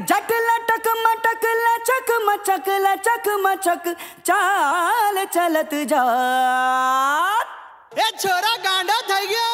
जट लटक मटक, लचक मचक लचक मचक, चाल चलत जा ए छोरा गांडा થઈ ગયો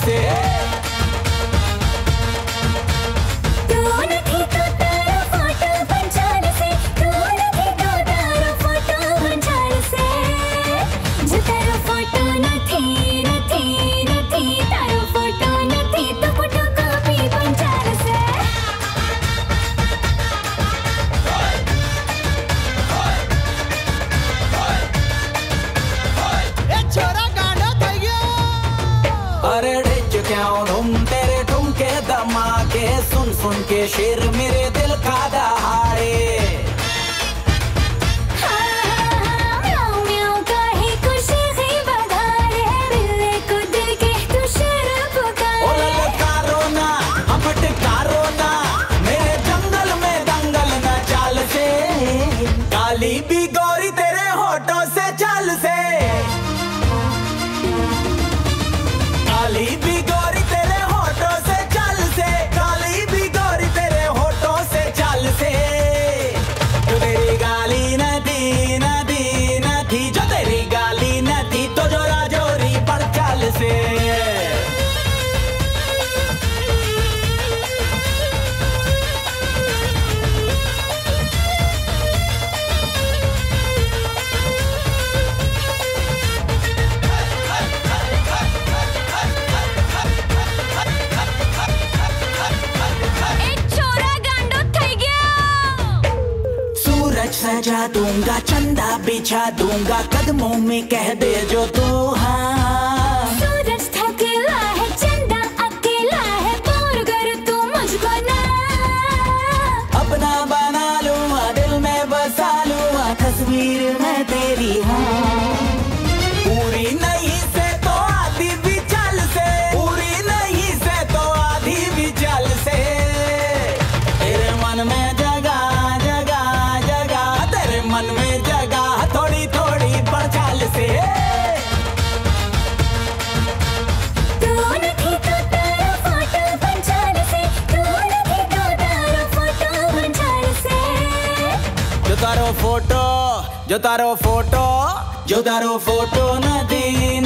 acontecer. सुन सुन के शेर मेरे दिल का दा सजा दूँगा चंदा बिछा दूँगा कदमों में कह दे जो तो है। चंदा अकेला है तू अपना बना लूँ दिल में बसा लूँ तस्वीर में तेरी हूँ। તારો ફોટો જો તારો ફોટો જો તારો ફોટો નથી